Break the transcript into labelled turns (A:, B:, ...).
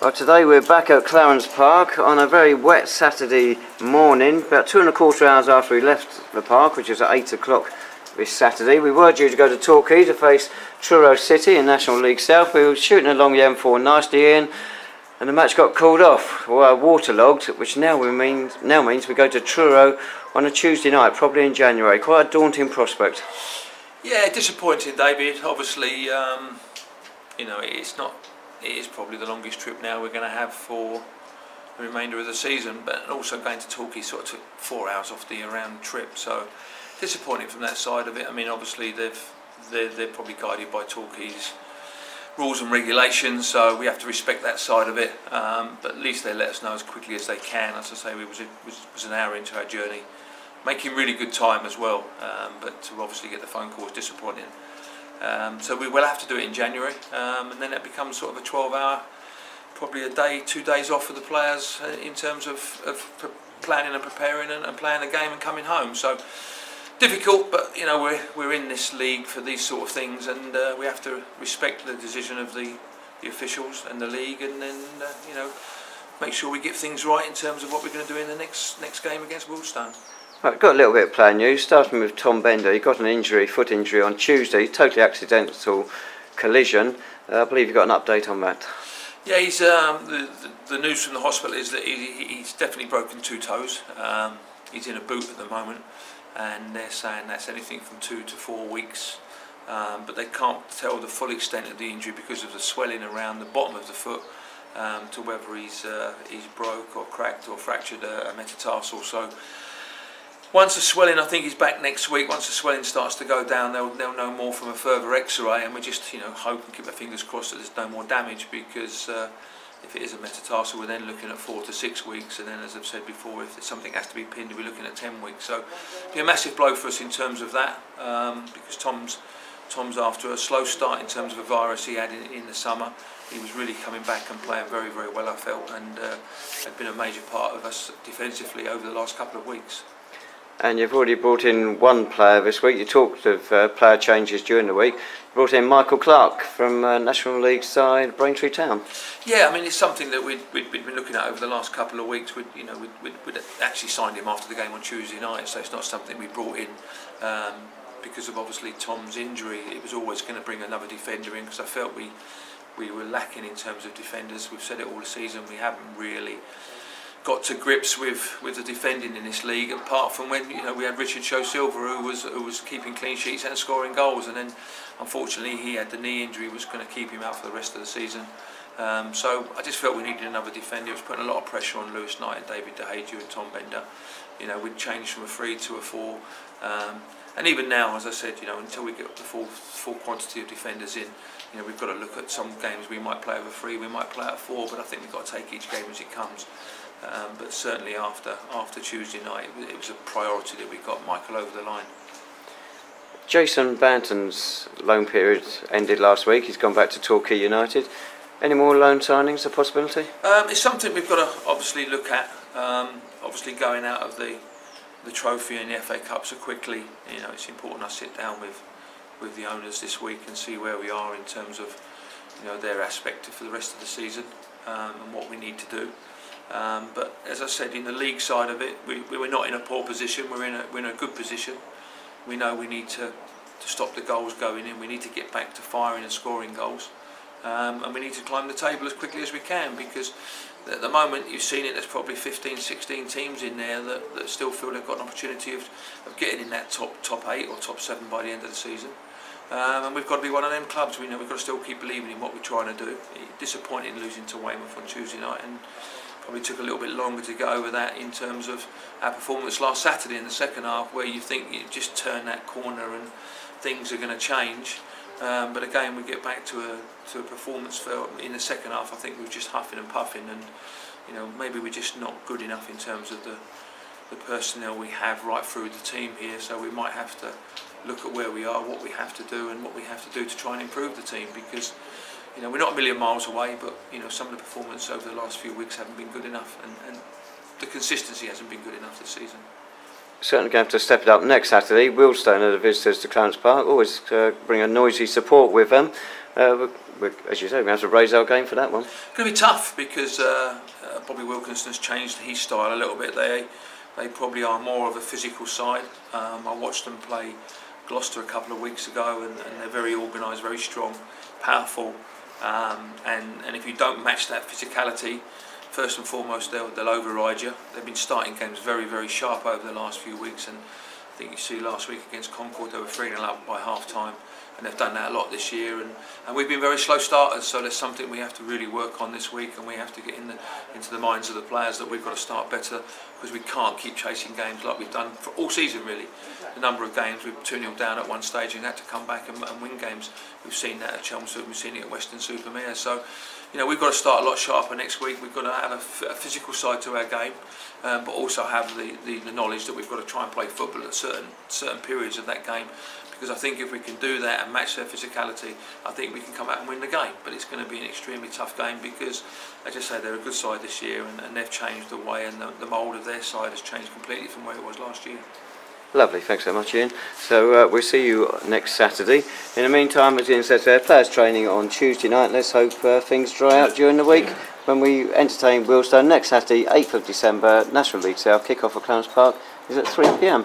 A: Well, today we're back at Clarence Park on a very wet Saturday morning, about two and a quarter hours after we left the park, which is at eight o'clock this Saturday. We were due to go to Torquay to face Truro City in National League South. We were shooting along the M4 nicely in, and the match got called off, well, waterlogged, which now means now means we go to Truro on a Tuesday night, probably in January. Quite a daunting prospect.
B: Yeah, disappointing, David. Obviously, um, you know, it's not it is probably the longest trip now we're going to have for the remainder of the season. But also going to Torquay sort of took four hours off the around trip, so disappointing from that side of it. I mean, obviously they've they're, they're probably guided by Torquay's rules and regulations, so we have to respect that side of it. Um, but at least they let us know as quickly as they can. As I say, we was, was, was an hour into our journey, making really good time as well. Um, but to obviously get the phone call was disappointing. Um, so we will have to do it in January, um, and then it becomes sort of a 12-hour, probably a day, two days off for the players uh, in terms of, of planning and preparing and, and, playing the game and coming home. So difficult, but you know we're we're in this league for these sort of things, and uh, we have to respect the decision of the the officials and the league, and then uh, you know make sure we get things right in terms of what we're going to do in the next next game against Wealdstone.
A: Right, got a little bit of player news, starting with Tom Bender. He got an injury, foot injury on Tuesday, totally accidental collision. Uh, I believe you've got an update on that.
B: Yeah, he's um, the, the, the news from the hospital is that he, he's definitely broken two toes. Um, he's in a boot at the moment, and they're saying that's anything from two to four weeks. Um, but they can't tell the full extent of the injury because of the swelling around the bottom of the foot um, to whether he's uh, he's broke or cracked or fractured a, a metatarsal. So once the swelling, I think, is back next week. Once the swelling starts to go down, they'll, they'll know more from a further X-ray, and we just, you know, hope and keep our fingers crossed that there's no more damage because uh, if it is a metatarsal, we're then looking at four to six weeks, and then, as I've said before, if something has to be pinned, we're looking at ten weeks. So, it'll be a massive blow for us in terms of that um, because Tom's Tom's after a slow start in terms of a virus he had in, in the summer. He was really coming back and playing very, very well, I felt, and uh, had been a major part of us defensively over the last couple of weeks
A: and you've already brought in one player this week. You talked of uh, player changes during the week. You brought in Michael Clark from uh, National League side Braintree Town.
B: Yeah, I mean it's something that we'd, we'd been looking at over the last couple of weeks. We'd, you know, we'd, we'd, we'd, actually signed him after the game on Tuesday night, so it's not something we brought in um, because of obviously Tom's injury. It was always going to bring another defender in because I felt we we were lacking in terms of defenders. We've said it all the season. We haven't really got to grips with with the defending in this league apart from when you know we had Richard Show Silver who was who was keeping clean sheets and scoring goals and then unfortunately he had the knee injury was going to keep him out for the rest of the season. Um, so I just felt we needed another defender. It was putting a lot of pressure on Lewis Knight and David DeHagew and Tom Bender. You know we'd changed from a three to a four. Um, and even now as I said you know until we get the full full quantity of defenders in you know we've got to look at some games we might play over three we might play at four but I think we've got to take each game as it comes um, but certainly after after Tuesday night, it was a priority that we got Michael over the line.
A: Jason Banton's loan period ended last week. He's gone back to Torquay United. Any more loan signings a possibility?
B: Um, it's something we've got to obviously look at. Um, obviously, going out of the the trophy and the FA Cup so quickly, you know, it's important I sit down with with the owners this week and see where we are in terms of you know their aspect for the rest of the season um, and what we need to do. Um, but as I said, in the league side of it, we, we were not in a poor position. We're in a, we're in a good position. We know we need to, to stop the goals going in. We need to get back to firing and scoring goals. Um, and we need to climb the table as quickly as we can because at the moment you've seen it there's probably 15 16 teams in there that, that still feel they've got an opportunity of, of getting in that top top 8 or top 7 by the end of the season um, and we've got to be one of them clubs we know we've got to still keep believing in what we're trying to do disappointing losing to Weymouth on Tuesday night and probably took a little bit longer to get over that in terms of our performance last Saturday in the second half, where you think you just turn that corner and things are going to change. Um, but again, we get back to a to a performance for in the second half. I think we are just huffing and puffing, and you know maybe we're just not good enough in terms of the the personnel we have right through the team here. So we might have to look at where we are, what we have to do, and what we have to do to try and improve the team because you know, we're not a million miles away, but you know, some of the performance over the last few weeks haven't been good enough, and, and the consistency hasn't been good enough this season.
A: Certainly going to have to step it up next Saturday. Wealdstone are the visitors to Clarence Park. Always uh, bring a noisy support with them. Uh, we're, as you say, we have to raise our game for that one.
B: It's going to be tough because uh, uh, Bobby Wilkinson's changed his style a little bit. They they probably are more of a physical side. Um, I watched them play Gloucester a couple of weeks ago, and, and they're very organised, very strong, powerful. Um, and and if you don't match that physicality, first and foremost they'll, they'll override you. They've been starting games very very sharp over the last few weeks, and think you see last week against Concord they were 3 0 up by half time and they've done that a lot this year. And, and we've been very slow starters, so there's something we have to really work on this week, and we have to get in the, into the minds of the players that we've got to start better because we can't keep chasing games like we've done for all season really. The number of games we've 2 0 down at one stage and had to come back and, and win games. We've seen that at Chelmsford, we've seen it at Weston-super-Mare. So, you know, we've got to start a lot sharper next week. We've got to have a, physical side to our game, um, but also have the, the, the knowledge that we've got to try and play football at certain certain periods of that game because I think if we can do that and match their physicality, I think we can come out and win the game. But it's going to be an extremely tough game because, as I say, they're a good side this year and, and they've changed the way and the, the mould of their side has changed completely from where it was last year.
A: Lovely, thanks so much, Ian. So uh, we'll see you next Saturday. In the meantime, as Ian says, there players training on Tuesday night. Let's hope uh, things dry out during the week when we entertain Wealdstone next Saturday, 8th of December, National League South. Kick off at Clarence Park is at 3 p.m.